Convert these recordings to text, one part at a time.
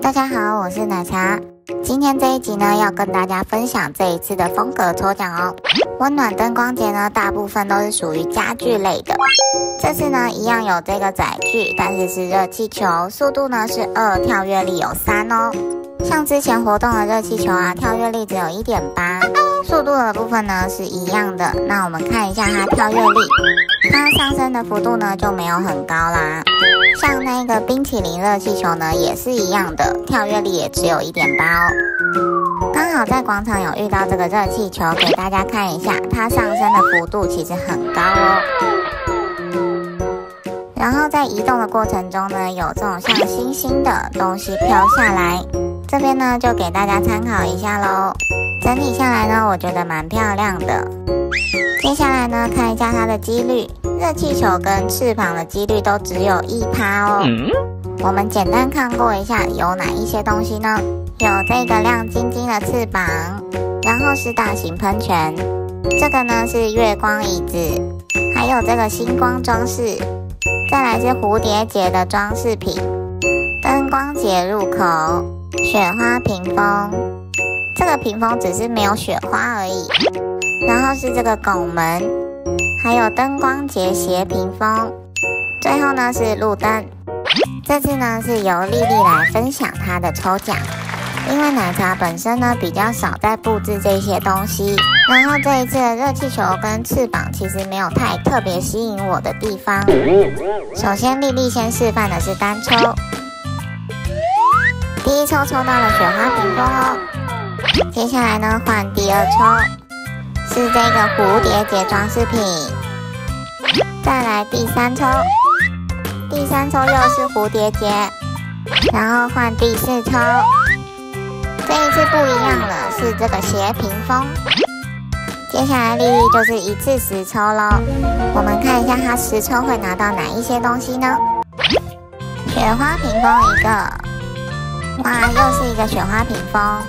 大家好，我是奶茶。今天这一集呢，要跟大家分享这一次的风格抽奖哦。温暖灯光节呢，大部分都是属于家具类的。这次呢，一样有这个载具，但是是热气球，速度呢是二，跳跃力有三哦。像之前活动的热气球啊，跳跃力只有一点八，速度的部分呢是一样的。那我们看一下它跳跃力，它上升的幅度呢就没有很高啦。像那个冰淇淋热气球呢，也是一样的，跳跃力也只有一点八哦。刚好在广场有遇到这个热气球，给大家看一下，它上升的幅度其实很高哦。然后在移动的过程中呢，有这种像星星的东西飘下来。这边呢，就给大家参考一下喽。整体下来呢，我觉得蛮漂亮的。接下来呢，看一下它的几率，热气球跟翅膀的几率都只有一趴哦。我们简单看过一下，有哪一些东西呢？有这个亮晶晶的翅膀，然后是大型喷泉，这个呢是月光椅子，还有这个星光装饰，再来是蝴蝶结的装饰品，灯光节入口。雪花屏风，这个屏风只是没有雪花而已。然后是这个拱门，还有灯光节斜屏风。最后呢是路灯。这次呢是由丽丽来分享她的抽奖，因为奶茶本身呢比较少在布置这些东西。然后这一次的热气球跟翅膀其实没有太特别吸引我的地方。首先丽丽先示范的是单抽。第一抽抽到了雪花屏风哦，接下来呢换第二抽，是这个蝴蝶结装饰品，再来第三抽，第三抽又是蝴蝶结，然后换第四抽，这一次不一样了，是这个斜屏风。接下来丽丽就是一次十抽喽，我们看一下她十抽会拿到哪一些东西呢？雪花屏风一个。哇，又是一个雪花屏风，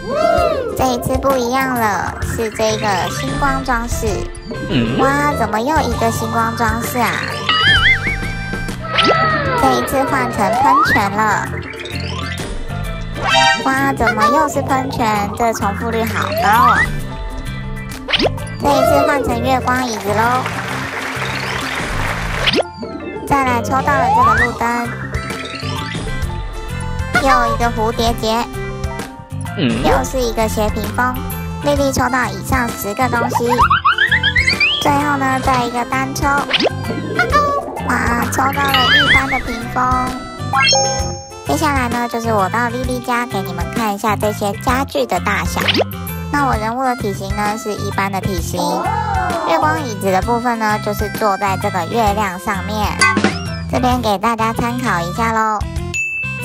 这一次不一样了，是这个星光装饰。哇，怎么又一个星光装饰啊？这一次换成喷泉了。哇，怎么又是喷泉？这重复率好高哦。这一次换成月光椅子喽。再来抽到了这个路灯。又一个蝴蝶结，又是一个斜屏风。丽丽抽到以上十个东西，最后呢，再一个单抽，哇，抽到了一般的屏风。接下来呢，就是我到丽丽家给你们看一下这些家具的大小。那我人物的体型呢，是一般的体型。月光椅子的部分呢，就是坐在这个月亮上面。这边给大家参考一下喽。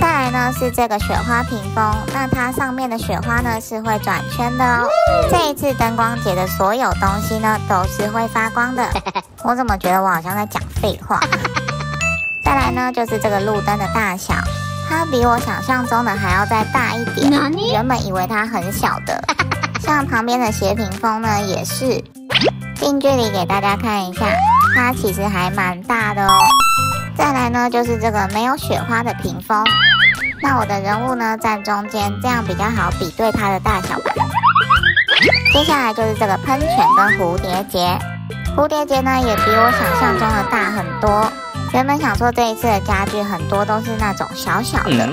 再来呢是这个雪花屏风，那它上面的雪花呢是会转圈的哦。这一次灯光节的所有东西呢都是会发光的。我怎么觉得我好像在讲废话？再来呢就是这个路灯的大小，它比我想象中的还要再大一点。原本以为它很小的，像旁边的斜屏风呢也是。近距离给大家看一下，它其实还蛮大的哦。再来呢，就是这个没有雪花的屏风。那我的人物呢，站中间，这样比较好比对它的大小吧。接下来就是这个喷泉跟蝴蝶结。蝴蝶结呢，也比我想象中的大很多。原本想说这一次的家具很多都是那种小小的，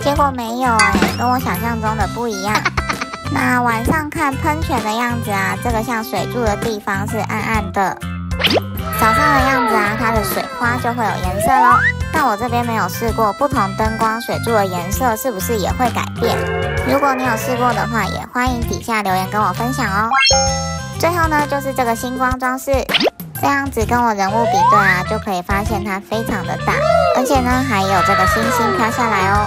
结果没有哎，跟我想象中的不一样。那晚上看喷泉的样子啊，这个像水柱的地方是暗暗的。早上的样子啊，它的水花就会有颜色喽。但我这边没有试过，不同灯光水柱的颜色是不是也会改变？如果你有试过的话，也欢迎底下留言跟我分享哦。最后呢，就是这个星光装饰，这样子跟我人物比对啊，就可以发现它非常的大，而且呢还有这个星星飘下来哦。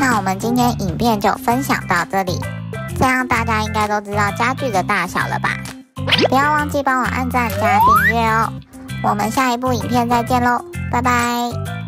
那我们今天影片就分享到这里，这样大家应该都知道家具的大小了吧？不要忘记帮我按赞加订阅哦！我们下一部影片再见喽，拜拜。